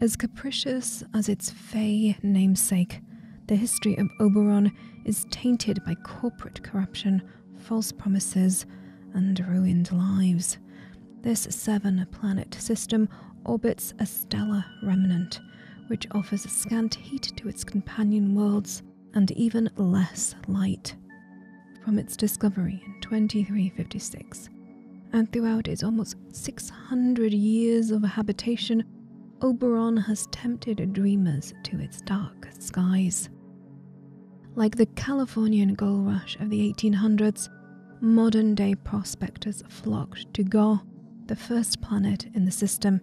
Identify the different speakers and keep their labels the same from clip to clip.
Speaker 1: As capricious as its fey namesake, the history of Oberon is tainted by corporate corruption, false promises, and ruined lives. This seven planet system orbits a stellar remnant, which offers scant heat to its companion worlds and even less light. From its discovery in 2356, and throughout its almost 600 years of habitation, Oberon has tempted dreamers to its dark skies. Like the Californian gold rush of the 1800s, modern day prospectors flocked to Gonn, the first planet in the system,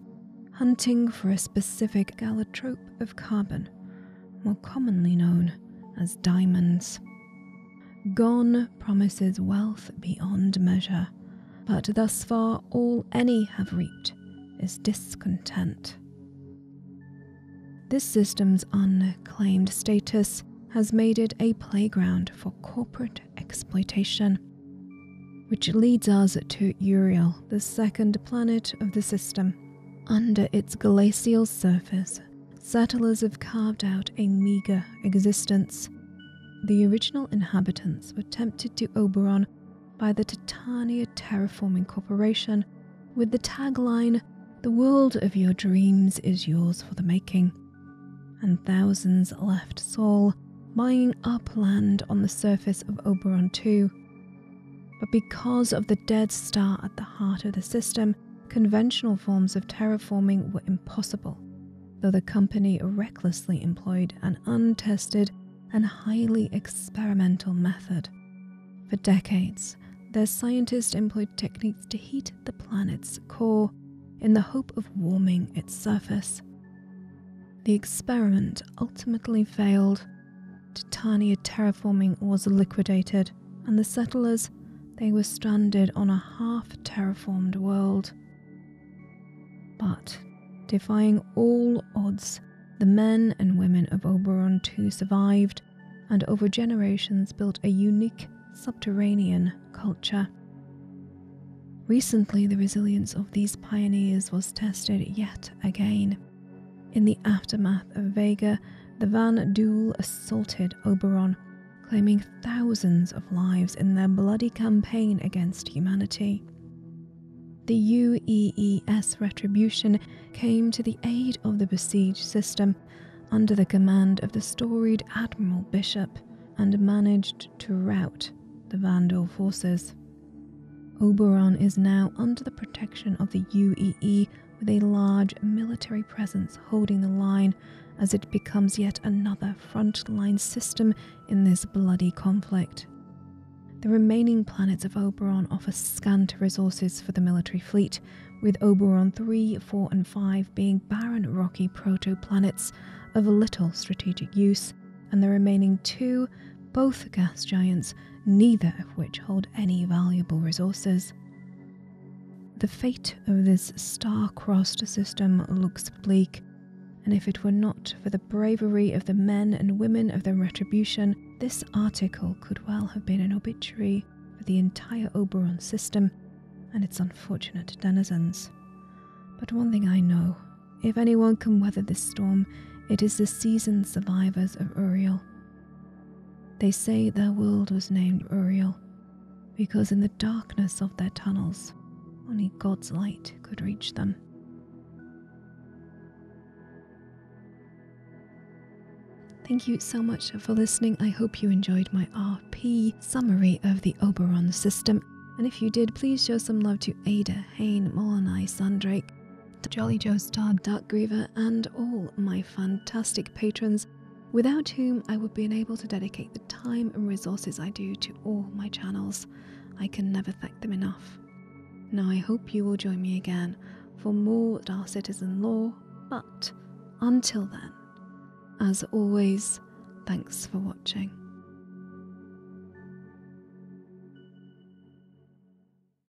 Speaker 1: hunting for a specific allotrope of carbon, more commonly known as diamonds. Gonn promises wealth beyond measure, but thus far all any have reaped is discontent. This system's unclaimed status has made it a playground for corporate exploitation, which leads us to Uriel, the second planet of the system. Under its glacial surface, settlers have carved out a meager existence. The original inhabitants were tempted to Oberon by the Titania Terraforming Corporation with the tagline, The world of your dreams is yours for the making. And thousands left Sol buying up land on the surface of Oberon II. But because of the dead star at the heart of the system, conventional forms of terraforming were impossible, though the company recklessly employed an untested and highly experimental method. For decades, their scientists employed techniques to heat the planet's core in the hope of warming its surface. The experiment ultimately failed, Titania terraforming was liquidated, and the settlers they were stranded on a half terraformed world. But, defying all odds, the men and women of Oberon II survived and over generations built a unique subterranean culture. Recently, the resilience of these pioneers was tested yet again. In the aftermath of Vega, the Vanduul assaulted Oberon, claiming thousands of lives in their bloody campaign against humanity. The UEES Retribution came to the aid of the besieged system under the command of the storied Admiral Bishop and managed to rout the Vanduul forces. Oberon is now under the protection of the UEE with a large military presence holding the line as it becomes yet another frontline system in this bloody conflict. The remaining planets of Oberon offer scant resources for the military fleet, with Oberon 3, 4, and 5 being barren rocky protoplanets of little strategic use, and the remaining two, both gas giants, neither of which hold any valuable resources. The fate of this star crossed system looks bleak, and if it were not for the bravery of the men and women of the Retribution, this article could well have been an obituary for the entire Oberon system and its unfortunate denizens. But one thing I know if anyone can weather this storm, it is the seasoned survivors of Uriel. They say their world was named Uriel because in the darkness of their tunnels, only God's light could reach them. Thank you so much for listening. I hope you enjoyed my RP summary of the Oberon system. And if you did, please show some love to Ada, Hain, Molanai, Sundrake, Jolly Joe Star, Dark Griever, and all my fantastic patrons, without whom I would be unable to dedicate the time and resources I do to all my channels. I can never thank them enough. Now, I hope you will join me again for more Star Citizen lore, but until then, as always, thanks for watching.